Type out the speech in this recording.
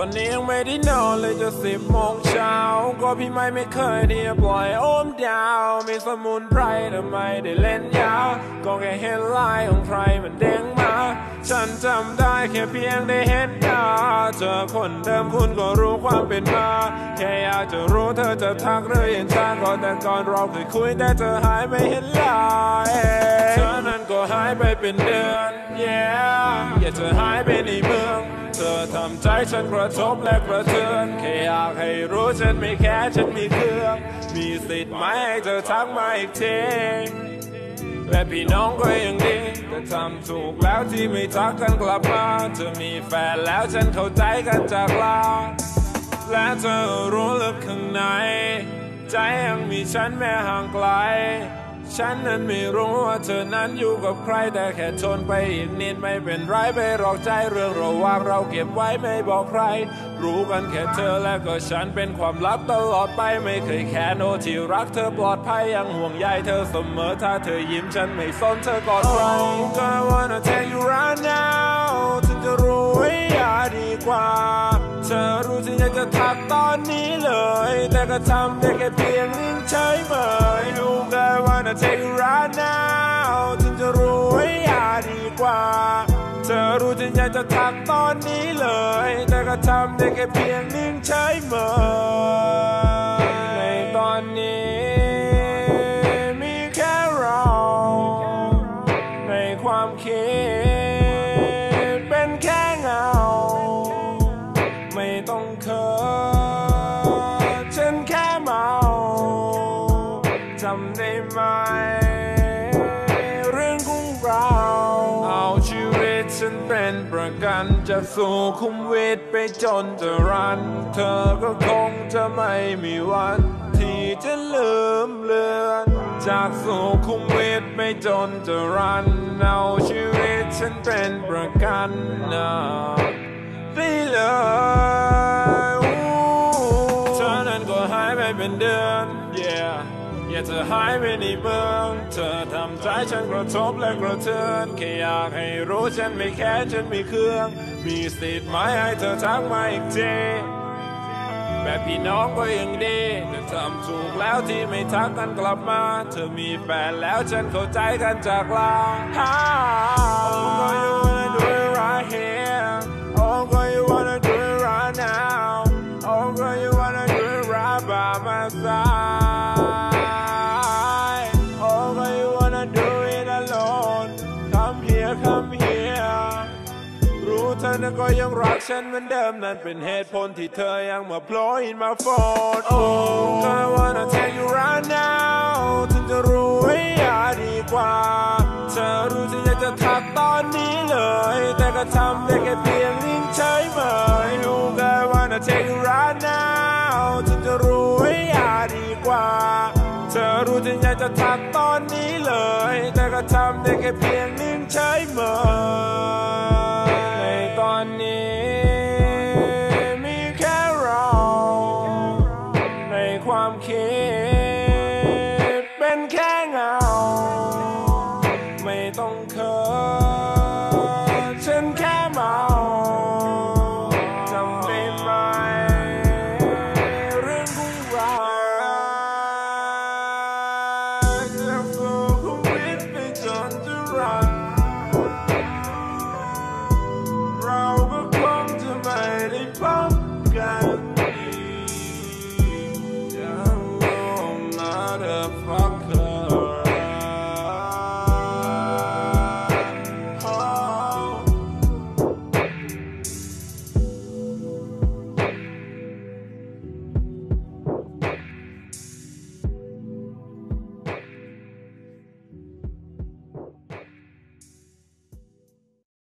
ตอนนี้ยังไม่ได้นอนเลยจะสิบโมงเช้า ก็พี่ไม่ไม่เคยที่จะปล่อยโอมดาว มีสมุนไพรแต่ไมได้เล่นยาว ก็แค่เห็นลายของใครมันเด้งมา ฉันจำได้แค่เพียงได้เห็นหน้าเจอคนเดิมคุณก็รู้ความเป็นมา แค่อยากจะรู้เธอจะทักหรือยังช้างก่อนแต่ก่อนเราเคยคุยแต่เธอหายไม่เห็นลายเธอนั้นก็หายไปเป็นเดือน yeah อยาเธอหายไปในเมือง เธอทำใจฉันกระทบและกระเทือนแค่อยากให้รู้ฉันไม่แค่ฉันมีเครื่อง มีสิทธิ์ไหมให้เธอทักมาอีกทีและพี่น้องก็ยังดีแต่ทำถูกแล้วที่ไม่ทักกันกลับมาเธอมีแฟนแล้วฉันเข้าใจกันจากลาและเธอรู้ลึกข้างใน ใจยังมีฉันแม้ห่างไกล ฉันนั้นไม่รู้ว่าเธอนั้นอยู่กับใครแต่แค่ทนไปอีกนิดไม่เป็นไรไปหรอกใจเรื่องระหว่างเราเก็บไว้ไม่บอกใคร รู้กันแค่เธอและก็ฉันเป็นความลับตลอดไปไม่เคยแค่โนที่รักเธอปลอดภัยยังห่วงใยเธอเสมอถ้าเธอยิ้มฉันไม่สนเธอกอดใคร Oh I wanna take you right now ถึงจะรู้ไว้อย่าดีกว่า จะทักตอนนี้เลย แต่ก็ทำได้แค่เพียงนิ่งเฉยเมยดูกัน wanna take you right now ถึงจะรู้ไว้อย่าดีกว่า เธอรู้ฉันอยากจะทักตอนนี้เลย แต่ก็ทำได้แค่เพียงนิ่งเฉยเมย ไม่ต้องเคินฉันแค่เมาจำได้ไหม เรื่องของเรา เอาชีวิตฉันเป็นประกันจะสู่คุ้มวิตไปจนจะรัน เธอก็คงจะไม่มีวัน ที่จะลืมเลือน จากสู่คุ้มวิตไปจนจะรัน เอาชีวิตฉันเป็นประกันนะ ได้เลยเธอนั้นก็หายไปเป็นเดือน yeah อย่าเธอหายไปในเมือง เธอทำใจฉันกระทบและกระเทือนแค่อยากให้รู้ฉันไม่แค่ฉันมีเครื่อง มีสิทธิ์ไหมให้เธอทักมาอีกทีแบบพี่น้องก็ยังดีแต่ทำถูกแล้วที่ไม่ทักกันกลับมา เธอมีแฟนแล้วฉันเข้าใจกันจากลา by my side Oh girl you wanna do it alone Come here come here รู้เธอนั้นก็ยังรักฉันเหมือนเดิมนั่นเป็นเหตุผลที่เธอยังมาโผล่อินมาโฟน Oh I wanna take you right now แต่แค่เพียงหนึ่งใช้ไหมในตอนนี้มีแค่เรา ในความคิดเป็นแค่เงา ไม่ต้องเคินฉันแค่เมาจำไม่ไหมเรื่องของเราจ alright.